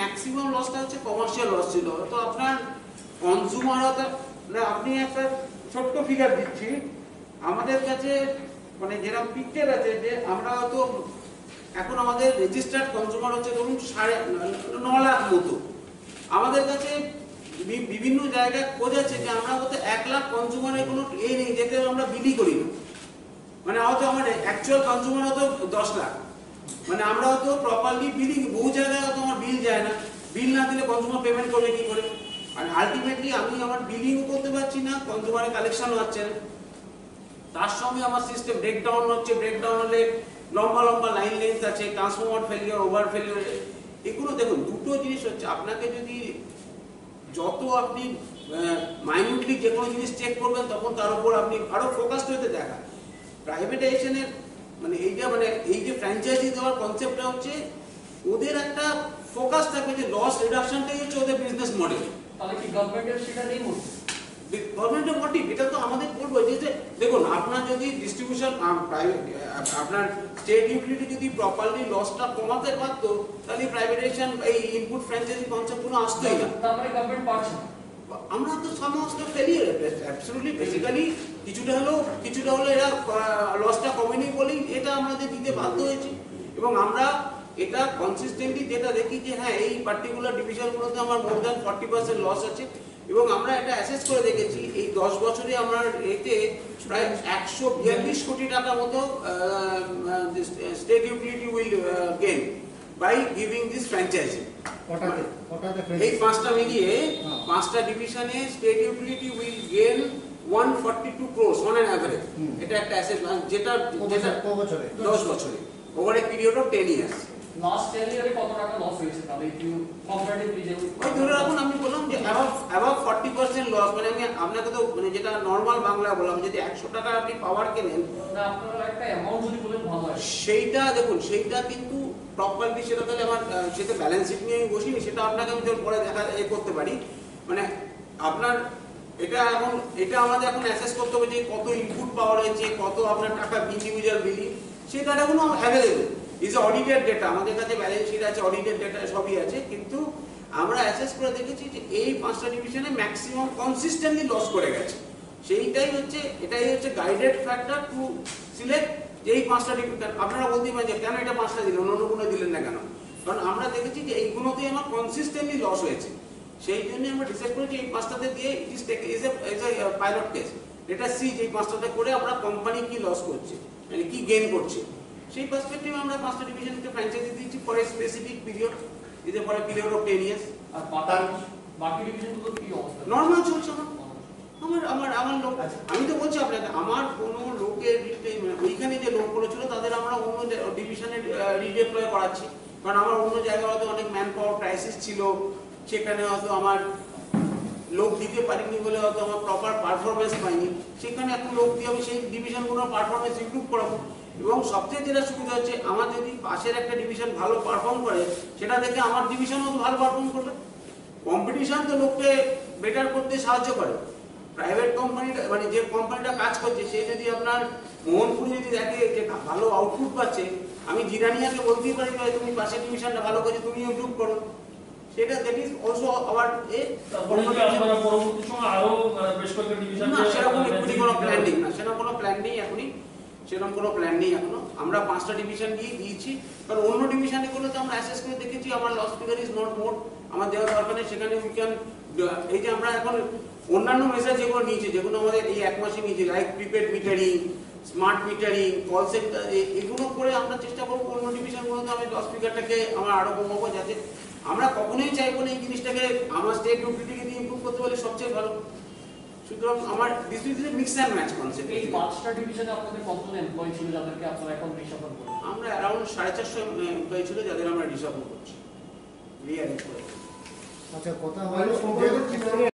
Maximum লসটা হচ্ছে commercial loss ছিল। তো আপনার কনজিউমার মানে আপনি একটা ছোট্ট ফিগার দিচ্ছি। আমাদের কাছে মানে যেরকম পিকচার আছে যে আমরা হয়তো এখন আমাদের রেজিস্টার্ড কনজিউমার হচ্ছে ধরুন সাড়ে ন লাখ মতো। আমাদের কাছে বিভিন্ন জায়গায় খোঁজ আছে যে আমরা হয়তো এক লাখ কনজিউমারের কোনো এ নেই, যেতে আমরা বিলি করি না। মানে হয়তো আমার অ্যাকচুয়াল কনজিউমার হয়তো দশ লাখ। মানে আমরা তো প্রপারলি বিলিং বহু জায়গায় তো আমার বিল যায় না। বিল না দিলে কনজিউমার পেমেন্ট করবে, কি করে? আর আলটিমেটলি আমি আমার বিলিংও করতে পারছি না কনজিউমারের কালেকশন হচ্ছে না। তার সঙ্গে আমার সিস্টেম ব্রেকডাউন হচ্ছে ব্রেকডাউন হলে লম্বা লম্বা লাইন লেন্থ আছে ট্রান্সফর্মার ফেলিওর ওভার ফেলিওর এগুলো দেখুন, দুটো জিনিস হচ্ছে। আপনাকে যদি যত আপনি মাইনিউটলি যে কোনো জিনিস চেক করবেন, তখন তার উপর আপনি আরও ফোকাসড হতে দেখা। প্রাইভেটাইজেশনের মানে এইটা মানে এই যে ফ্র্যাঞ্চাইজি দেওয়ার কনসেপ্টটা হচ্ছে ওদের একটা ফোকাস থাকবে যে লস রিডাকশনটাই হচ্ছে ওদের বিজনেস মডেল তাহলে কি গভর্নমেন্টের সেটা নেই গভর্নমেন্টের মোটিভ এটা তো আমাদের বলব যে যে দেখুন আপনার যদি ডিস্ট্রিবিউশন প্রাইভেট আপনার স্টেট ইউটিলিটি যদি প্রপারলি লসটা কমাতে পারতো তাহলে প্রাইভেটাইজেশন এই ইনপুট ফ্র্যাঞ্চাইজি কনসেপ্টগুলো আসতোই না। তার মানে গভর্নমেন্ট পারছে আমরা তো সমস্ত ফেলিয়ার অ্যাবসলিউটলি বেসিক্যালি কিছুটা হলেও কিছুটা হলো এরা লসটা কমেনি বলেই এটা আমাদের দিতে বাধ্য হয়েছে। এবং আমরা এটা কনসিস্টেন্টলি যেটা দেখি যে হ্যাঁ এই পার্টিকুলার ডিভিশনগুলোতে আমার more than forty percent loss আছে। এবং আমরা এটা অ্যাসেস করে দেখেছি এই দশ বছরে আমার এতে প্রায় একশো বিয়াল্লিশ কোটি টাকা মতো state utility will gain by giving this franchise এই পাঁচটা মিলিয়ে হ্যাঁ। পাঁচটা ডিভিশনে state utility will gain 142 crores on average এটা একটা অ্যাসেট যেটা যেটা ক বছরে? 10 বছরে। Over a period of 10 years last ten ইয়ারে কত টাকা লস হয়েছে তাহলে? ইফ ইউ কম্পারেটিভলি যে ওই ধরে রাখুন আমি বললাম যে অ্যাবাভ অ্যাবাভ 40% লস মানে আমি আপনাকে তো মানে যেটা নর্মাল বাংলা বললাম যদি 100 টাকা আপনি পাওয়ার কেনেন না আপনারা একটা অ্যামাউন্ট যদি বলেন ভালো হয়। সেইটা দেখুন সেইটা কিন্তু প্রপারলি সেটা তাহলে আমার সেটা ব্যালেন্স শিট নিয়ে আমি বসিনি সেটা আপনাকে আমি যখন পরে দেখা এ করতে পারি। মানে আপনার এটা এখন, এটা আমাদের এখন অ্যাসেস করতে হবে যে কত ইনপুট পাওয়ার হয়েছে কত আপনার টাকা ইন্ডিভিজুয়াল বিলি সেই ডাটাগুলো অ্যাভেলেবেল ইজ অডিটেড ডেটা আমাদের কাছে ব্যালেন্স শিট আছে অডিটেড ডেটা সবই আছে, কিন্তু আমরা অ্যাসেস করে দেখেছি যে এই পাঁচটা ডিভিশনে ম্যাক্সিমাম কনসিস্টেন্টলি লস করে গেছে। সেইটাই হচ্ছে, এটাই হচ্ছে গাইডেড ফ্যাক্টর টু সিলেক্ট যে এই পাঁচটা ডিভিশন আপনারা বলতেই পারেন যে কেন এটা পাঁচটা দিলেন, অন্য কোনো দিলেন না কেন? কারণ আমরা দেখেছি যে এইগুলোতেই আমার কনসিস্টেন্টলি লস হয়েছে। সেই জন্য আমরা ডিসাইড করেছি এই পাঁচটাতে দিয়ে it is take is a pilot case এটা সি যে এই পাঁচটাতে করে আমরা কোম্পানি কি লস করছে মানে কি গেইন করছে। সেই পার্সপেক্টিভে আমরা পাঁচটা ডিভিশনকে ফ্র্যাঞ্চাইজি দিয়েছি for a specific period is a for a period of ten years আর বাকি বাকি ডিভিশনগুলো কি অবস্থা? নর্মাল চলছে আমার। আমার আমার আমার লোক আমি তো বলছি আপনাকে আমার কোনো লোকের মানে ওইখানে যে লোকগুলো ছিল তাদের আমরা অন্য ডিভিশনে রিডেপ্লয় করাচ্ছি। কারণ আমার অন্য জায়গায় হয়তো অনেক ম্যান পাওয়ার ক্রাইসিস ছিল। সেখানে হয়তো আমার লোক দিতে পারিনি বলে হয়তো আমার প্রপার পারফরমেন্স পাইনি। সেখানে এখন লোক দিয়ে আমি সেই ডিভিশনগুলোর পারফরমেন্স ইম্প্রুভ করাবো। এবং সবচেয়ে যেটা সুবিধা হচ্ছে, আমার যদি পাশের একটা ডিভিশন ভালো পারফর্ম করে, সেটা দেখে আমার ডিভিশনও তো ভালো পারফর্ম করবে। কম্পিটিশন তো লোককে বেটার করতে সাহায্য করে। প্রাইভেট কোম্পানিটা মানে যে কোম্পানিটা কাজ করছে, সে যদি আপনার মোহনপুরে যদি দেখে যে ভালো আউটপুট পাচ্ছে, আমি জিরানিয়াকে বলতেই পারি তুমি পাশের ডিভিশনটা ভালো করছে তুমি ইমপ্রুভ করো। সেটা that is also our a আপনারা পরবর্তী সময় আরও বেশ কয়েকটা ডিভিশন না সেরকম এখনই কোনো প্ল্যান নেই না সেরকম কোনো প্ল্যান নেই এখনই সেরকম কোনো প্ল্যান নেই এখনও। আমরা পাঁচটা ডিভিশন দিয়ে দিয়েছি কারণ অন্য ডিভিশনগুলোতে আমরা অ্যাসেস করে দেখেছি আমার loss figure is not more আমার দেওয়া দরকার নেই সেখানে উই ক্যান এই যে আমরা এখন অন্যান্য মেসেজ যেগুলো নিয়েছি যেগুলো আমাদের এই এক মাসে নিয়েছি like prepaid metering smart metering call centre এগুলো করে আমরা চেষ্টা করব অন্য ডিভিশনগুলোতে আমি লস ফিগারটাকে আমার আরও কমাবো যাতে আমরা কখনোই চাইব না এই জিনিসটাকে আমার স্টেট ইউটিলিটিকে দিয়ে ইমপ্রুভ করতে পারলে সবচেয়ে ভালো। সুতরাং আমার this is a mix and match concept এই পাঁচটা ডিভিশনে আপনাদের কতজন এমপ্লয়ি ছিল যাদেরকে আপনারা এখন রিসাফল করেন আমরা অ্যারাউন্ড সাড়ে চারশো এমপ্লয়ি ছিল যাদের আমরা রিসার্ভ করছি। রিঅ্যারেঞ্জ করে আচ্ছা কথা হলো